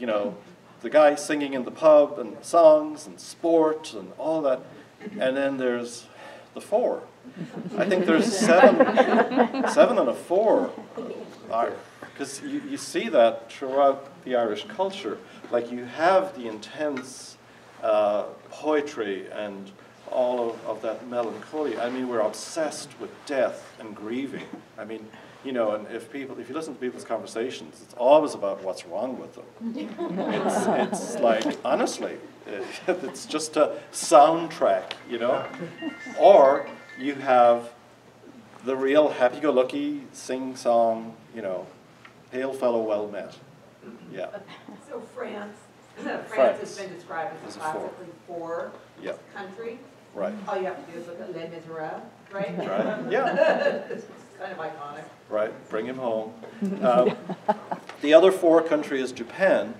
you know, the guy singing in the pub and songs and sport and all that. And then there's the four. I think there's seven, seven and a four. Because you, you see that throughout the Irish culture. Like you have the intense uh, poetry and all of, of that melancholy. I mean, we're obsessed with death and grieving. I mean, you know, and if people, if you listen to people's conversations, it's always about what's wrong with them. it's, it's like, honestly, it's just a soundtrack, you know? Or you have the real happy-go-lucky, sing-song, you know, hail fellow well met. Yeah. So France, France has been described as a classically four yep. country. Right. All you have to do is look at Les Miserables, right? Right, yeah. kind of iconic. Right, bring him home. Um, the other four country is Japan,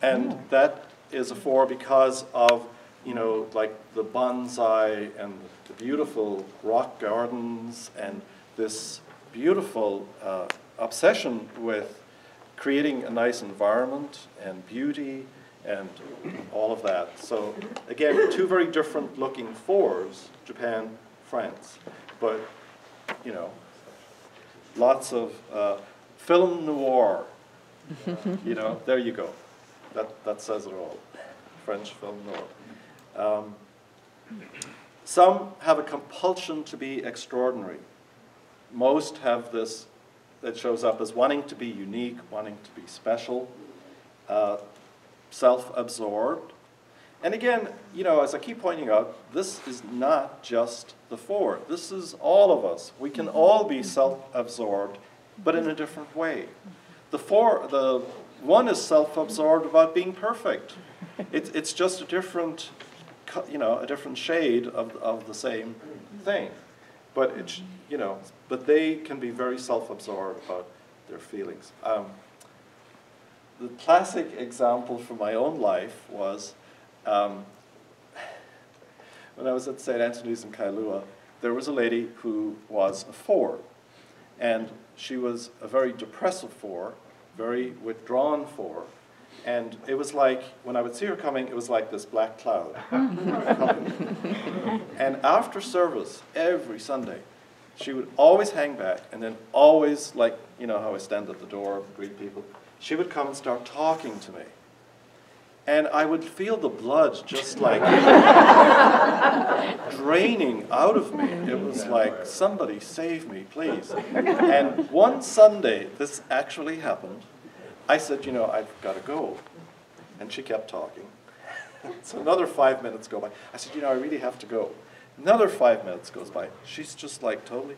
and that is a four because of, you know, like the bonsai and the beautiful rock gardens and this beautiful uh, obsession with creating a nice environment and beauty and all of that. So again, two very different looking fours, Japan, France. But, you know, lots of uh, film noir. you know, there you go. That, that says it all. French film noir. Um, some have a compulsion to be extraordinary. Most have this that shows up as wanting to be unique, wanting to be special, uh, self-absorbed. And again, you know, as I keep pointing out, this is not just the four. This is all of us. We can all be self-absorbed, but in a different way. The four, the one is self-absorbed about being perfect. It's, it's just a different, you know, a different shade of, of the same thing. But it's, you know, but they can be very self-absorbed about their feelings. Um, the classic example from my own life was um, when I was at St. Anthony's in Kailua, there was a lady who was a four, and she was a very depressive four, very withdrawn four, and it was like, when I would see her coming, it was like this black cloud And after service, every Sunday, she would always hang back, and then always, like, you know how I stand at the door, greet people, she would come and start talking to me. And I would feel the blood just like draining out of me. It was like, somebody save me, please. And one Sunday, this actually happened. I said, you know, I've got to go. And she kept talking. so another five minutes go by. I said, you know, I really have to go. Another five minutes goes by. She's just like totally.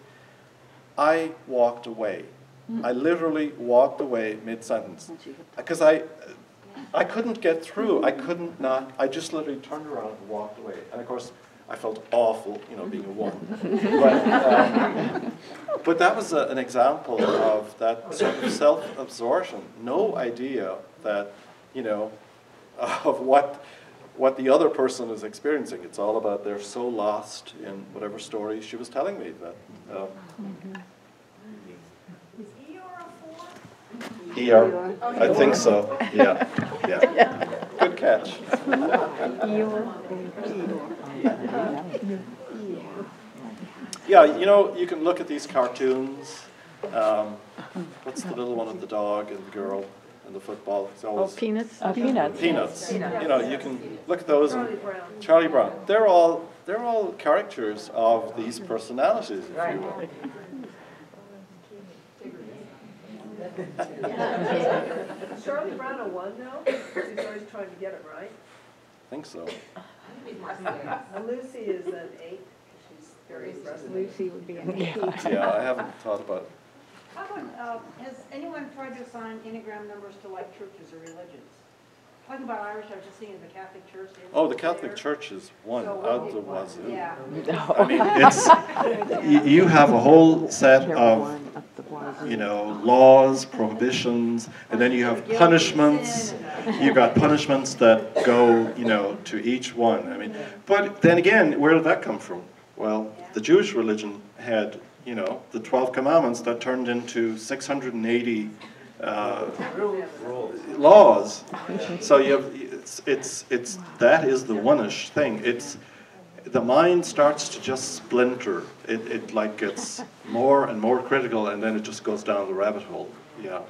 I walked away. I literally walked away mid-sentence. Because I, I couldn't get through. I couldn't not. I just literally turned around and walked away. And of course, I felt awful, you know, being a woman. but, um, but that was a, an example of that sort of self-absorption. No idea that, you know, of what what the other person is experiencing. It's all about they're so lost in whatever story she was telling me that. Uh, mm -hmm. ER? I think so, yeah, yeah. Good catch. Yeah, you know, you can look at these cartoons. Um, what's the little one of the dog and the girl and the football? It's always oh, peanuts. Oh, peanuts. Peanuts. You know, you can look at those. Charlie Brown. Charlie Brown. They're all they're all characters of these personalities, if you will. Charlie Brown a one now? Because he's always trying to get it right. I think so. And Lucy is an eight, she's very impressive. Lucy would be an eight. Yeah, I haven't thought about, How about, uh, has anyone tried to assign enneagram numbers to like churches or religions? Talking about Irish, I was just thinking of the Catholic Church. oh, the Catholic Church is one So out the what wazoo. Yeah. I mean, it's, you, you have a whole set of, you know, laws, prohibitions, and then you have punishments. You've got punishments that go, you know, to each one. I mean, but then again, where did that come from? Well, the Jewish religion had, you know, the 12 commandments that turned into 680 uh, laws. So you have, it's, it's, it's, that is the one-ish thing. It's, the mind starts to just splinter. It, it like gets more and more critical and then it just goes down the rabbit hole, yeah.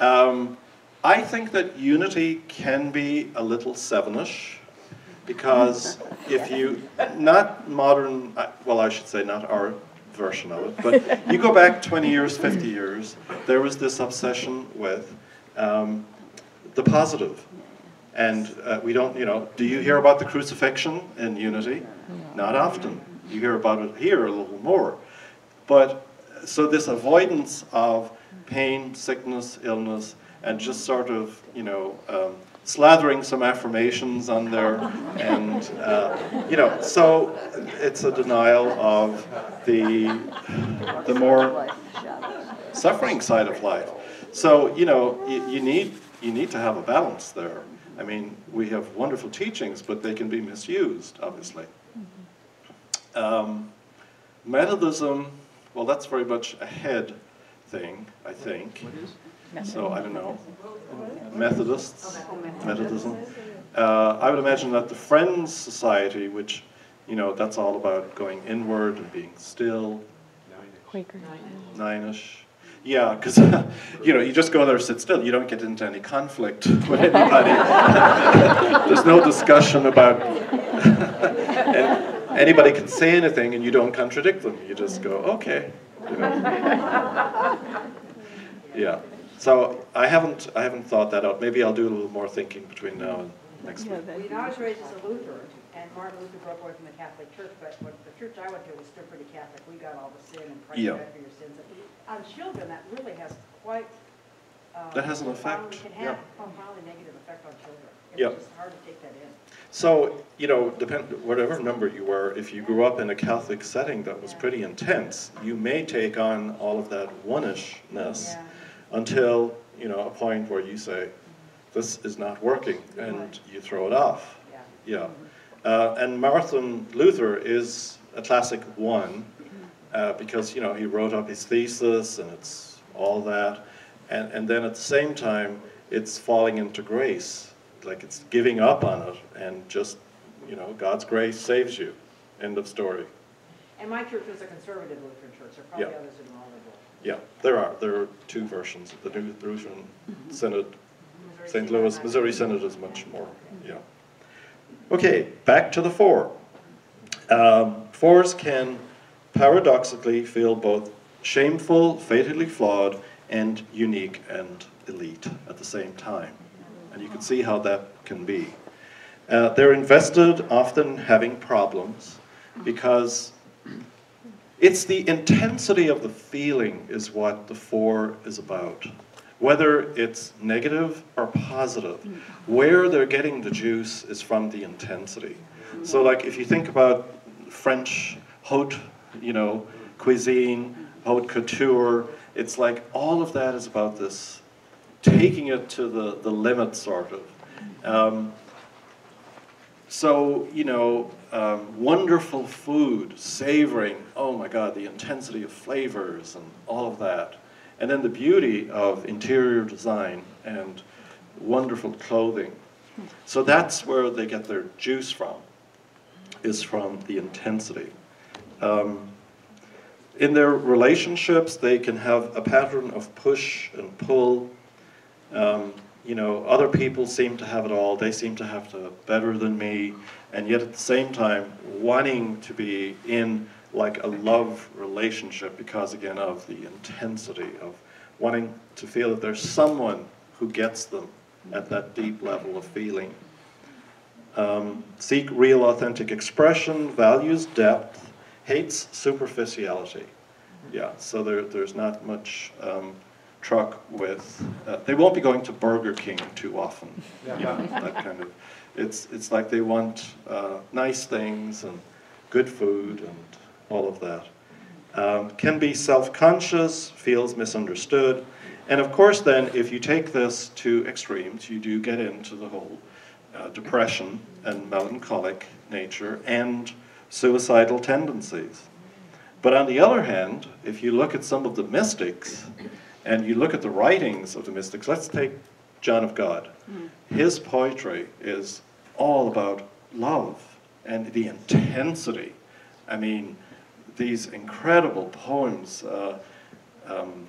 Um, I think that unity can be a little sevenish because if you, not modern, uh, well I should say not our version of it, but you go back 20 years, 50 years, there was this obsession with um, the positive. And uh, we don't, you know, do you hear about the crucifixion in Unity? Not often. You hear about it here a little more. But so this avoidance of pain, sickness, illness, and just sort of, you know, um, slathering some affirmations on there, and uh, you know, so it's a denial of the the more suffering side of life. So you know, you, you need you need to have a balance there. I mean, we have wonderful teachings, but they can be misused, obviously. Um, Methodism, well, that's very much a head thing, I think. So I don't know. Methodists, Methodism. Uh, I would imagine that the Friends Society, which, you know, that's all about going inward and being still, Quaker. nine-ish. Yeah, because, you know, you just go there, sit still. You don't get into any conflict with anybody. There's no discussion about, and anybody can say anything and you don't contradict them. You just go, okay. You know. Yeah. So I haven't, I haven't thought that out. Maybe I'll do a little more thinking between now and next week. You know, I was raised as a Lutheran, and Martin Luther broke away from the Catholic Church, but what the church I went to was still pretty Catholic. We got all the sin and Christ Yeah. died for your sins. On children, that really has quite. uh, That has an profound- effect, Can yeah. have profoundly negative effect on children. Yeah. It's just hard to take that in. So, you know, depend, whatever number you were, if you grew up in a Catholic setting that was pretty intense, you may take on all of that one-ishness Yeah. Until, you know, a point where you say, this is not working, and you throw it off. Yeah. Yeah. Uh, and Martin Luther is a classic one, uh, because, you know, he wrote up his thesis, and it's all that. And, and then at the same time, it's falling into grace. Like it's giving up on it, and just, you know, God's grace saves you. End of story. And my church was a conservative Lutheran church, there are probably Yeah. others more liberal. Yeah, there are. There are two versions. The New Lutheran Synod, St. Louis, Missouri Synod is much more, yeah. Okay, back to the four. Um, fours can paradoxically feel both shameful, fatally flawed, and unique and elite at the same time. And you can see how that can be. Uh, they're invested, often having problems, because it's the intensity of the feeling is what the four is about. Whether it's negative or positive, where they're getting the juice is from the intensity. So, like if you think about French haute, you know, cuisine, haute couture, it's like all of that is about this taking it to the, the limit, sort of. Um, so, you know, um, wonderful food, savoring, oh my God, the intensity of flavors and all of that. And then the beauty of interior design and wonderful clothing. So that's where they get their juice from, is from the intensity. Um, in their relationships, they can have a pattern of push and pull. Um, you know, other people seem to have it all. They seem to have to better than me, and yet at the same time wanting to be in like a love relationship because again of the intensity of wanting to feel that there's someone who gets them at that deep level of feeling. Um, seek real authentic expression, values depth, hates superficiality. Yeah, so there, there's not much um, truck with, uh, they won't be going to Burger King too often. You know, that kind of, it's, it's like they want uh, nice things and good food and all of that. Um, can be self-conscious, feels misunderstood. And of course then, if you take this to extremes, you do get into the whole uh, depression and melancholic nature and suicidal tendencies. But on the other hand, if you look at some of the mystics, And you look at the writings of the mystics, let's take John of God. His poetry is all about love and the intensity. I mean, these incredible poems. Uh, um,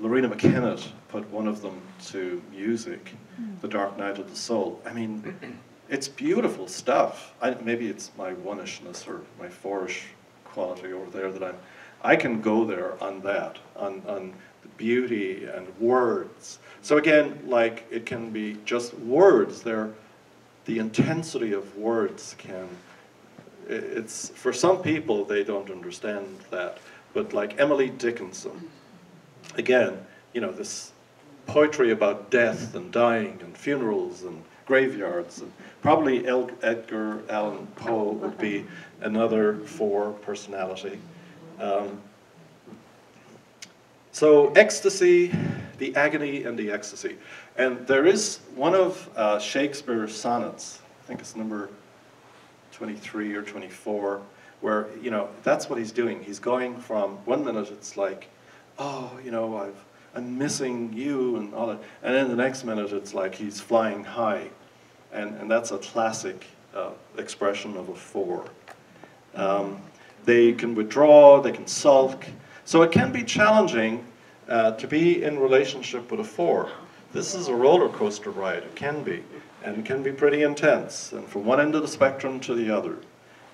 Loreena McKennitt put one of them to music, The Dark Night of the Soul. I mean, it's beautiful stuff. I, maybe it's my one-ishness or my fourish quality over there that I'm, I can go there on that, on, on beauty and words. So again, like it can be just words, they're, the intensity of words can, it's, four some people, they don't understand that. But like Emily Dickinson, again, you know, this poetry about death and dying and funerals and graveyards. And probably El- Edgar Allan Poe would be another for personality. Um, so ecstasy, the agony and the ecstasy. And there is one of uh, Shakespeare's sonnets, I think it's number 23 or 24, where, you know, that's what he's doing. He's going from, one minute it's like, oh, you know, I've, I'm missing you and all that. And then the next minute it's like he's flying high. And, and that's a classic uh, expression of a four. Um, they can withdraw, they can sulk. So it can be challenging uh, to be in relationship with a four. This is a roller coaster ride, it can be, and it can be pretty intense, and from one end of the spectrum to the other.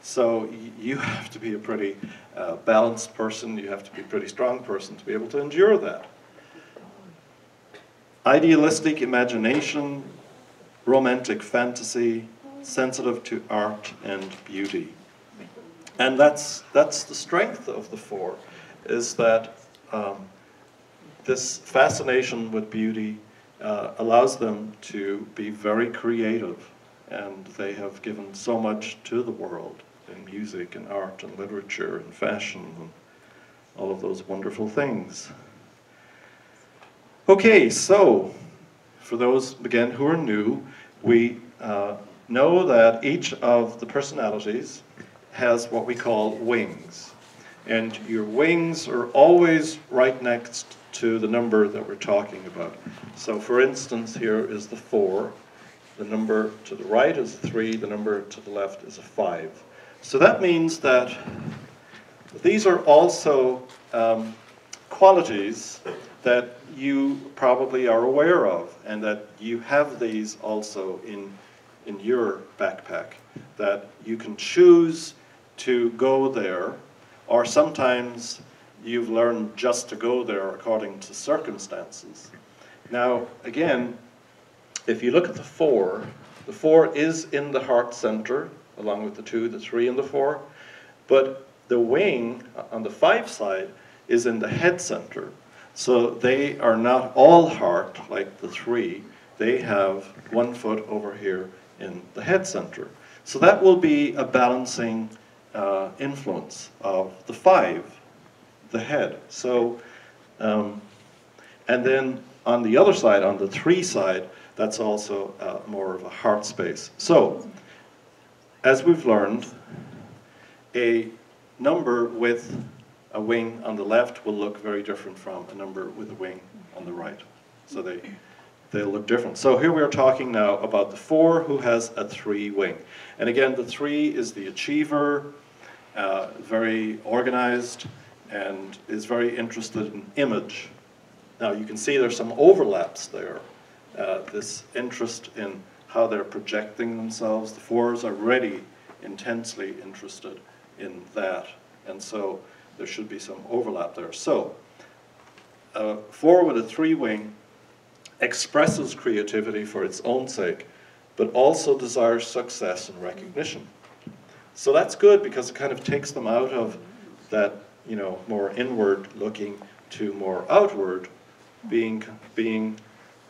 So you have to be a pretty uh, balanced person, you have to be a pretty strong person to be able to endure that. Idealistic imagination, romantic fantasy, sensitive to art and beauty. And that's, that's the strength of the four, is that um, this fascination with beauty uh, allows them to be very creative, and they have given so much to the world in music and art and literature and fashion and all of those wonderful things. Okay, so for those, again, who are new, we uh, know that each of the personalities has what we call wings. And your wings are always right next to the number that we're talking about. So for instance, here is the four. The number to the right is a three, the number to the left is a five. So that means that these are also um, qualities that you probably are aware of, and that you have these also in, in your backpack. That you can choose to go there, or sometimes you've learned just to go there according to circumstances. Now, again, if you look at the four, the four is in the heart center, along with the two, the three, and the four, but the wing on the five side is in the head center. So they are not all heart like the three. They have one foot over here in the head center. So that will be a balancing uh, influence of the five, the head. So, um, and then on the other side, on the three side, that's also uh, more of a heart space. So, as we've learned, a number with a wing on the left will look very different from a number with a wing on the right. So they, they'll look different. So here we are talking now about the four who has a three wing. And again, the three is the achiever, uh, very organized, and is very interested in image. Now you can see there's some overlaps there. Uh, this interest in how they're projecting themselves. The fours are really intensely interested in that. And so there should be some overlap there. So, uh, four with a three wing expresses creativity for its own sake, but also desires success and recognition. So that's good because it kind of takes them out of that, you know, more inward looking to more outward, being, being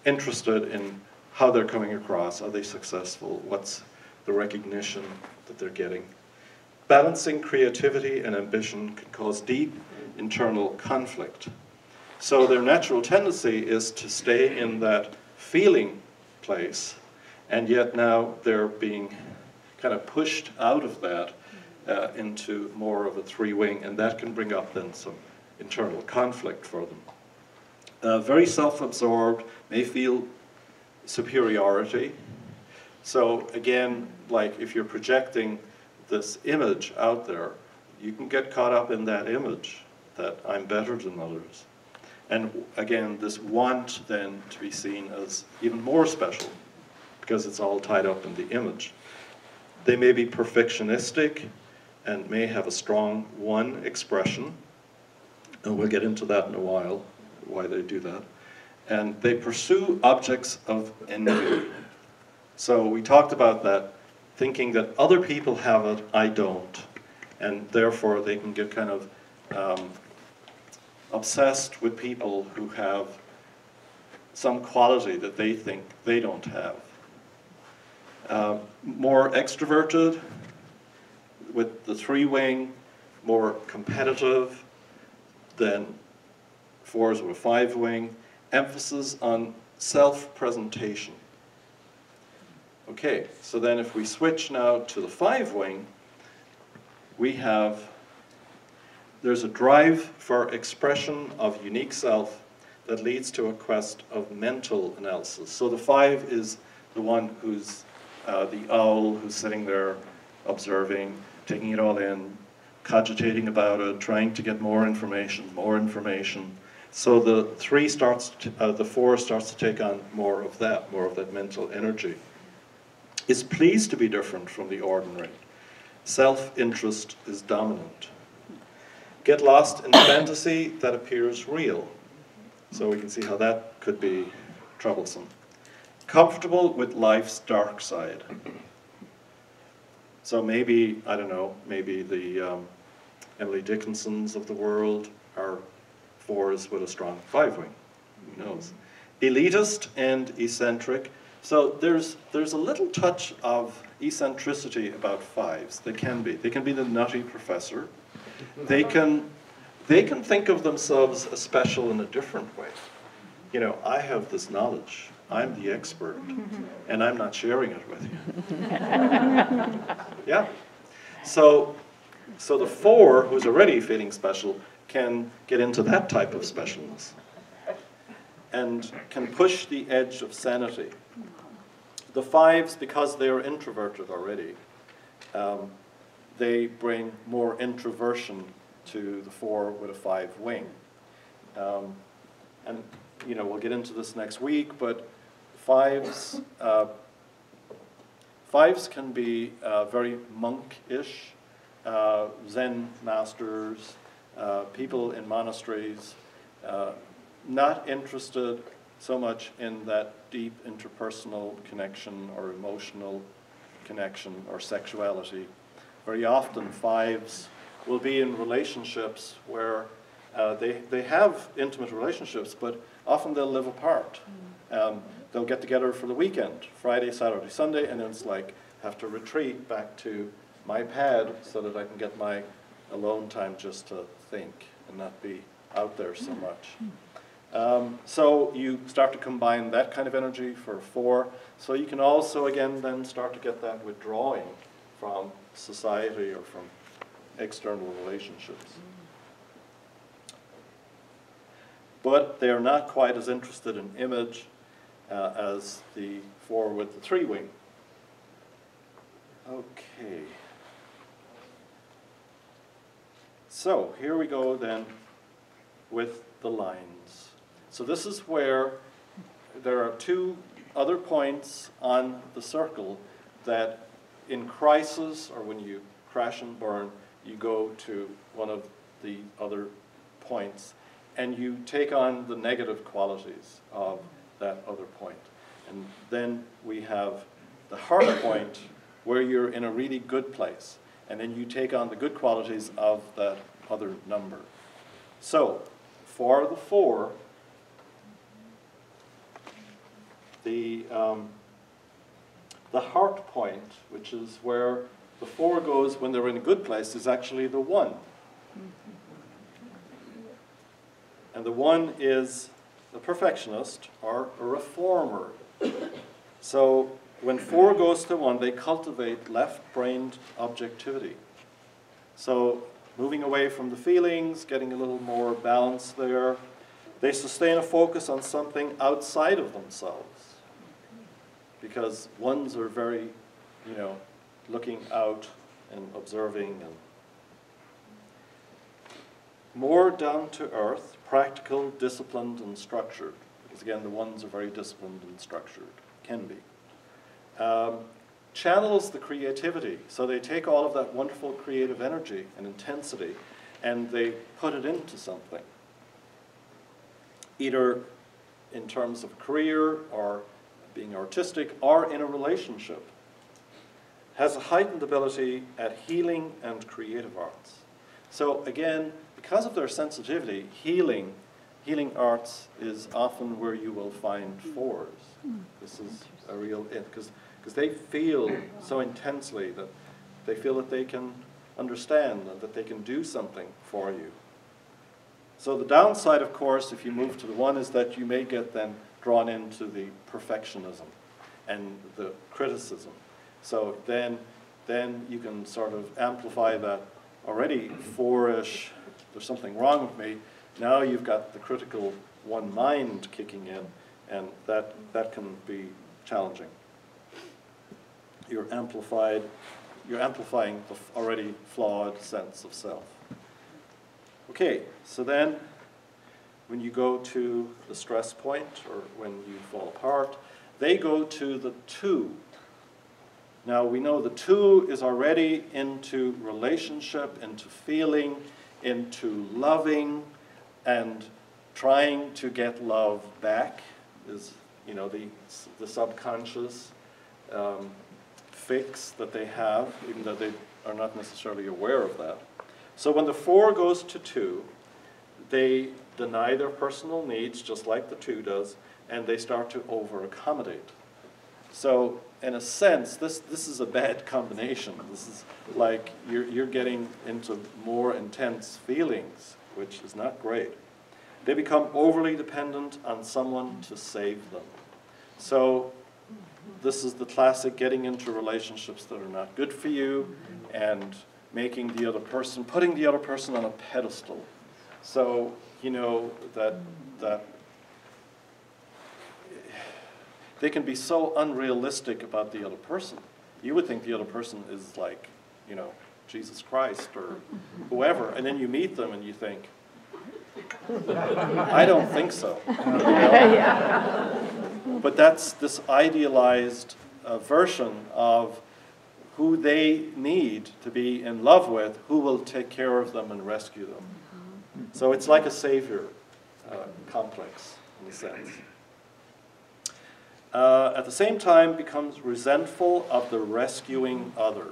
interested in how they're coming across, are they successful, what's the recognition that they're getting. Balancing creativity and ambition can cause deep internal conflict. So their natural tendency is to stay in that feeling place, and yet now they're being kind of pushed out of that uh, into more of a three wing, and that can bring up then some internal conflict for them. uh, very self-absorbed, may feel superiority. So again, like if you're projecting this image out there, you can get caught up in that image that I'm better than others. And again, this want then to be seen as even more special because it's all tied up in the image. They may be perfectionistic and may have a strong one expression, and we'll get into that in a while, why they do that. And they pursue objects of envy. So we talked about that, thinking that other people have it, I don't. And therefore they can get kind of um, obsessed with people who have some quality that they think they don't have. Uh, more extroverted with the three wing, more competitive than fours with a five wing, emphasis on self-presentation. Okay, so then if we switch now to the five wing, we have, there's a drive for expression of unique self that leads to a quest of mental analysis. So the five is the one who's uh, the owl who's sitting there observing, taking it all in, cogitating about it, trying to get more information, more information. So the three starts, to, uh, the four starts to take on more of that, more of that mental energy. Is pleased to be different from the ordinary. Self-interest is dominant. Get lost in fantasy that appears real. So we can see how that could be troublesome. Comfortable with life's dark side. So maybe, I don't know, maybe the um, Emily Dickinsons of the world are fours with a strong five wing. Who knows? Elitist and eccentric. So there's, there's a little touch of eccentricity about fives. They can be. They can be the nutty professor. They can, they can think of themselves as special in a different way. You know, I have this knowledge. I'm the expert, and I'm not sharing it with you. yeah. So, so the four, who's already feeling special, can get into that type of specialness and can push the edge of sanity. The fives, because they are introverted already, um, they bring more introversion to the four with a five wing. Um, and, you know, we'll get into this next week, but fives, uh, fives can be uh, very monk-ish, uh, Zen masters, uh, people in monasteries, uh, not interested so much in that deep interpersonal connection or emotional connection or sexuality. Very often fives will be in relationships where uh, they, they have intimate relationships, but often they'll live apart. Um, they'll get together for the weekend, Friday, Saturday, Sunday, and then it's like, have to retreat back to my pad so that I can get my alone time just to think and not be out there so much. Um, so you start to combine that kind of energy for four. So you can also, again, then start to get that withdrawing from society or from external relationships. But they are not quite as interested in image uh, as the four with the three wing. Okay. So here we go then with the lines. So this is where there are two other points on the circle that in crisis or when you crash and burn, you go to one of the other points and you take on the negative qualities of that other point. And then we have the heart point where you're in a really good place. And then you take on the good qualities of that other number. So, for the four, the, um, the heart point, which is where the four goes when they're in a good place, is actually the one. And the one is a perfectionist or a reformer. So when four goes to one, they cultivate left-brained objectivity. So moving away from the feelings, getting a little more balance there. They sustain a focus on something outside of themselves. Because ones are very, you know, looking out and observing and more down to earth, practical, disciplined, and structured. Because again, the ones are very disciplined and structured, can be. Um, channels the creativity. So they take all of that wonderful creative energy and intensity and they put it into something. Either in terms of career or being artistic or in a relationship. Has a heightened ability at healing and creative arts. So again, because of their sensitivity, healing, healing arts is often where you will find fours. This is a real, because because they feel so intensely that they feel that they can understand and that they can do something for you. So the downside, of course, if you move to the one, is that you may get then drawn into the perfectionism and the criticism. So then, then you can sort of amplify that already four-ish, there's something wrong with me. Now you've got the critical one mind kicking in, and that, that can be challenging you're amplified, you're amplifying the already flawed sense of self. Okay, so then when you go to the stress point or when you fall apart, they go to the two. Now we know the two is already into relationship, into feeling, into loving, and trying to get love back is, you know, the, the subconscious. Um, fix that they have, even though they are not necessarily aware of that. So when the four goes to two, they deny their personal needs, just like the two does, and they start to over accommodate. So, in a sense, this, this is a bad combination. This is like you're, you're getting into more intense feelings, which is not great. They become overly dependent on someone to save them. So, this is the classic getting into relationships that are not good for you and making the other person, putting the other person on a pedestal. So, you know, that, that they can be so unrealistic about the other person. You would think the other person is like, you know, Jesus Christ or whoever, and then you meet them and you think, I don't think so. You know? But that's this idealized uh, version of who they need to be in love with, who will take care of them and rescue them. So it's like a savior uh, complex, in a sense. Uh, at the same time, becomes resentful of the rescuing other.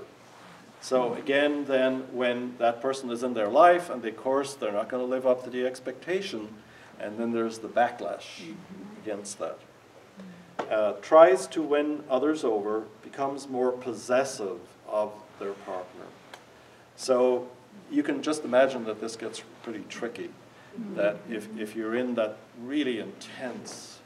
So again, then, when that person is in their life, and of course, they're not going to live up to the expectation, and then there's the backlash against that uh, tries to win others over, becomes more possessive of their partner. So you can just imagine that this gets pretty tricky. That if, if you're in that really intense,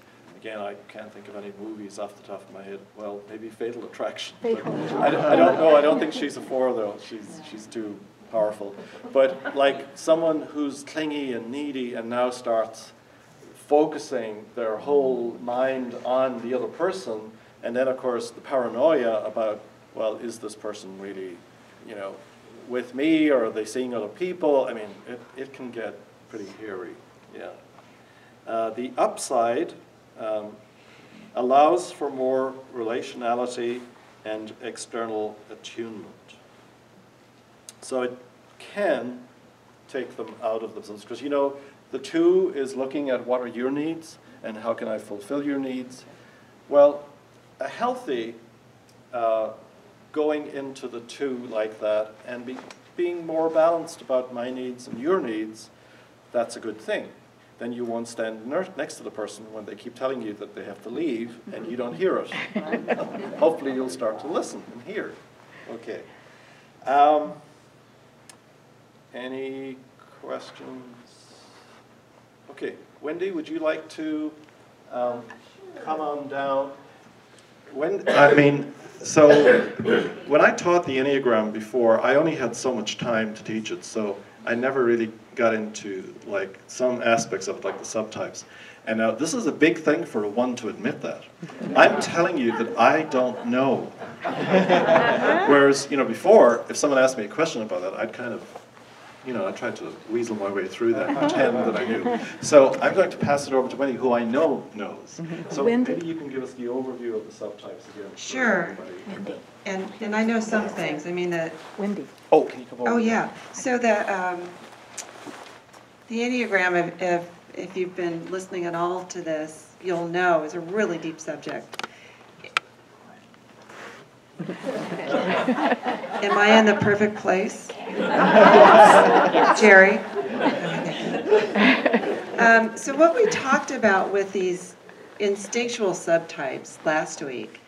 again, I can't think of any movies off the top of my head. Well, maybe Fatal Attraction. I, I don't know. I don't think she's a four though. She's she's too powerful. But like someone who's clingy and needy and now starts focusing their whole mind on the other person, and then of course the paranoia about, well, is this person really, you know, with me, or are they seeing other people? I mean, it, it can get pretty hairy, yeah. Uh, the upside um, allows for more relationality and external attunement. So it can take them out of themselves, because you know, the two is looking at what are your needs and how can I fulfill your needs. Well, a healthy uh, going into the two like that and be, being more balanced about my needs and your needs, that's a good thing. Then you won't stand next to the person when they keep telling you that they have to leave and you don't hear it. Hopefully you'll start to listen and hear. Okay. Um, any questions? Okay, Wendy, would you like to um, come on down? When, I mean, so when I taught the Enneagram before, I only had so much time to teach it, so I never really got into like some aspects of it, like the subtypes. And now this is a big thing for a one to admit that. I'm telling you that I don't know. Whereas, you know, before, if someone asked me a question about that, I'd kind of, you know, I tried to weasel my way through that, pretend that I knew. So I'm going to pass it over to Wendy, who I know knows. So Wendy? maybe you can give us the overview of the subtypes again. Sure. everybody. And, and I know some things, I mean, the, Wendy. Oh, can you come over? oh, yeah, so the, um, the Enneagram, if, if, if you've been listening at all to this, you'll know is a really deep subject. Am I in the perfect place? Jerry? Um, so what we talked about with these instinctual subtypes last week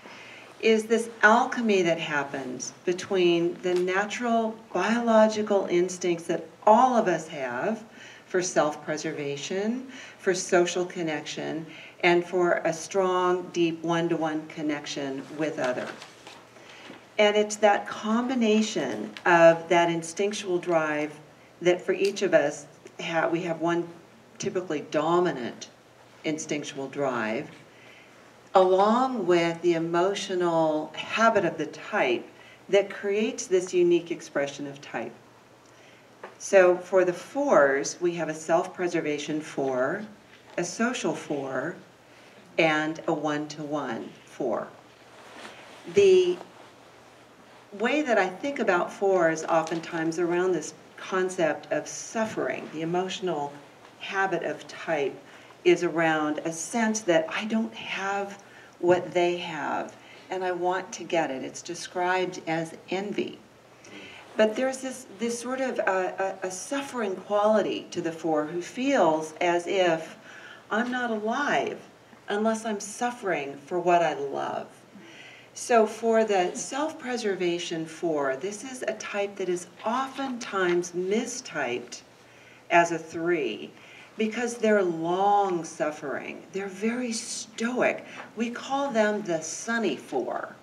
is this alchemy that happens between the natural biological instincts that all of us have for self-preservation, for social connection, and for a strong, deep one-to-one connection with other. And it's that combination of that instinctual drive that for each of us, ha we have one typically dominant instinctual drive, along with the emotional habit of the type that creates this unique expression of type. So for the fours, we have a self-preservation four, a social four, and a one-to-one four. The way that I think about four is oftentimes around this concept of suffering. The emotional habit of type is around a sense that I don't have what they have and I want to get it. It's described as envy. But there's this, this sort of uh, a, a suffering quality to the four who feels as if I'm not alive unless I'm suffering for what I love. So for the self-preservation four, this is a type that is oftentimes mistyped as a three because they're long suffering. They're very stoic. We call them the sunny four.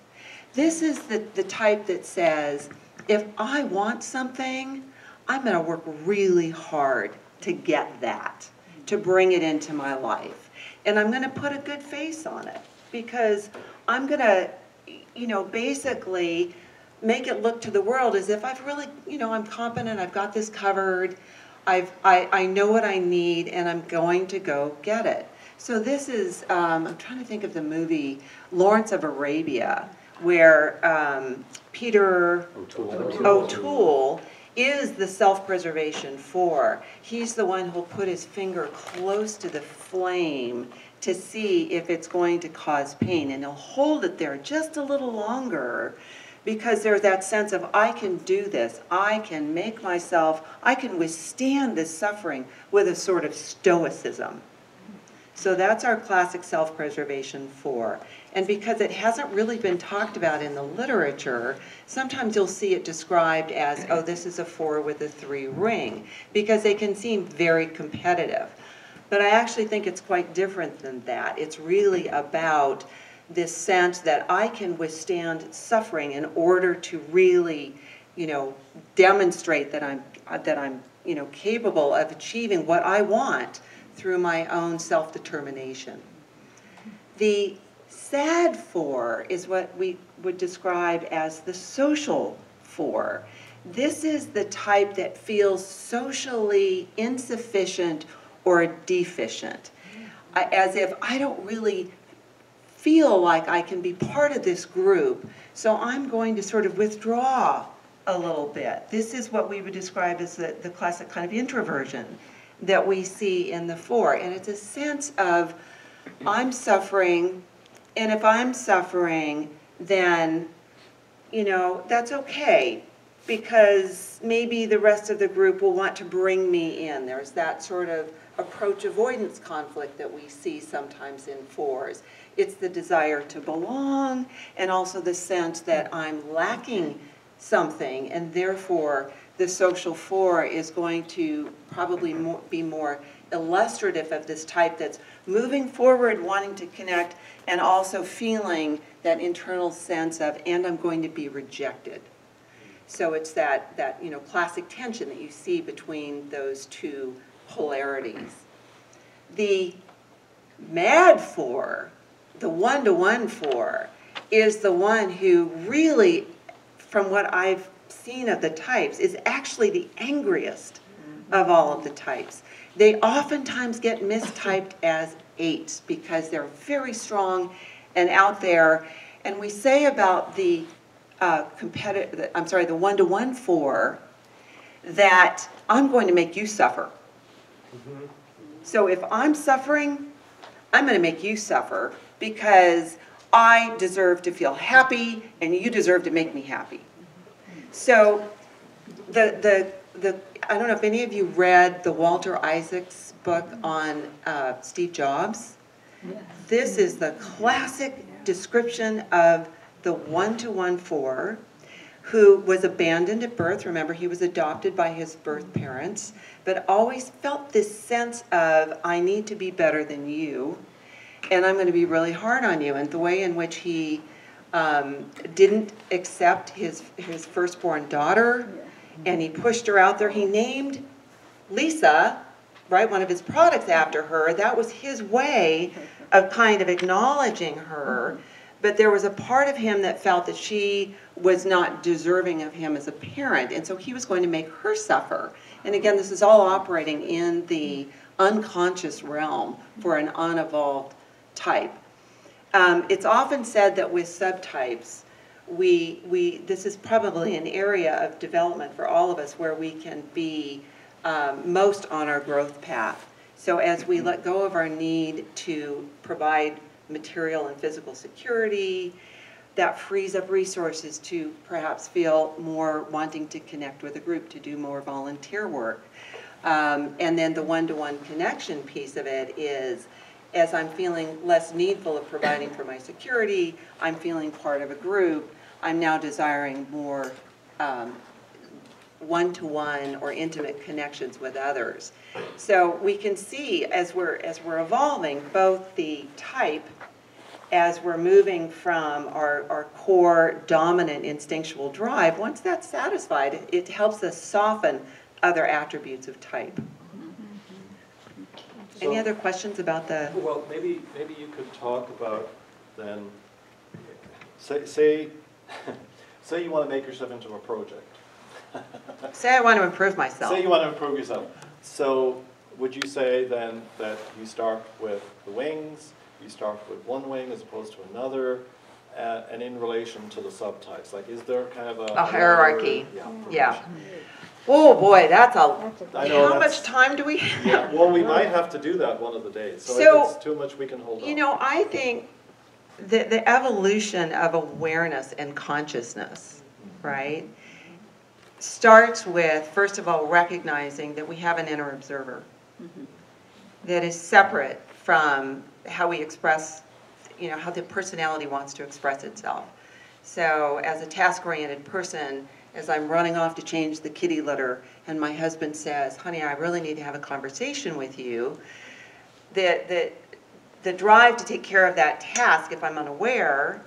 This is the, the type that says, if I want something, I'm going to work really hard to get that, to bring it into my life. And I'm going to put a good face on it because I'm going to, you know, basically make it look to the world as if I've really, you know, I'm competent, I've got this covered, I've, I, I know what I need, and I'm going to go get it. So this is, um, I'm trying to think of the movie Lawrence of Arabia, where um, Peter O'Toole is the self-preservation four. He's the one who'll put his finger close to the flame to see if it's going to cause pain, and he'll hold it there just a little longer because there's that sense of I can do this, I can make myself, I can withstand this suffering with a sort of stoicism. So that's our classic self-preservation four. And because it hasn't really been talked about in the literature, sometimes you'll see it described as, oh, this is a four with a three wing, because they can seem very competitive. But I actually think it's quite different than that. It's really about this sense that I can withstand suffering in order to really, you know, demonstrate that I'm that I'm, you know, capable of achieving what I want through my own self-determination. The sad four is what we would describe as the social four. This is the type that feels socially insufficient or deficient, as if I don't really feel like I can be part of this group, so I'm going to sort of withdraw a little bit. This is what we would describe as the, the classic kind of introversion that we see in the four. And it's a sense of, I'm suffering, and if I'm suffering, then, you know, that's okay, because maybe the rest of the group will want to bring me in. There's that sort of approach avoidance conflict that we see sometimes in fours. It's the desire to belong and also the sense that I'm lacking something and therefore the social four is going to probably more, be more illustrative of this type that's moving forward, wanting to connect, and also feeling that internal sense of, and I'm going to be rejected. So it's that, that, you know, classic tension that you see between those two polarities. The mad four, the one-to-one four, is the one who really, from what I've seen of the types, is actually the angriest of all of the types. They oftentimes get mistyped as eights because they're very strong and out there. And we say about the uh, competitive, I'm sorry, the one-to-one four, that I'm going to make you suffer. So if I'm suffering, I'm going to make you suffer because I deserve to feel happy and you deserve to make me happy. So the, the, the, I don't know if any of you read the Walter Isaacs book on uh, Steve Jobs. This is the classic description of the one-to-one four who was abandoned at birth. Remember, he was adopted by his birth parents, but always felt this sense of, I need to be better than you, and I'm going to be really hard on you. And the way in which he um, didn't accept his, his firstborn daughter, and he pushed her out there. He named Lisa, right, one of his products after her. That was his way of kind of acknowledging her. But there was a part of him that felt that she was not deserving of him as a parent, and so he was going to make her suffer. And again, this is all operating in the unconscious realm for an unevolved type. Um, it's often said that with subtypes, we, we, this is probably an area of development for all of us where we can be um, most on our growth path. So as we let go of our need to provide material and physical security, that frees up resources to perhaps feel more wanting to connect with a group, to do more volunteer work. Um, and then the one-to-one connection piece of it is, as I'm feeling less needful of providing for my security, I'm feeling part of a group, I'm now desiring more um, one-to-one or intimate connections with others. So we can see as we're, as we're evolving, both the type, as we're moving from our, our core dominant instinctual drive, once that's satisfied, it- it helps us soften other attributes of type. Any other questions about the, Well, maybe, maybe you could talk about then, say, say, say you want to make yourself into a project. say I want to improve myself. Say you want to improve yourself. So would you say then that you start with the wings, you start with one wing as opposed to another, uh, and in relation to the subtypes? Like, is there kind of a? A hierarchy. Yeah. Yeah. Oh, boy, that's a, That's a I know how that's- much time do we have? Yeah, well, we might have to do that one of the days. So So, if it's too much, we can hold on. You know, I think the, the evolution of awareness and consciousness, mm-hmm. right, starts with, first of all, recognizing that we have an inner observer mm-hmm. that is separate from how we express, you know, how the personality wants to express itself. So as a task-oriented person, as I'm running off to change the kitty litter, and my husband says, honey, I really need to have a conversation with you, that, the, the drive to take care of that task, if I'm unaware,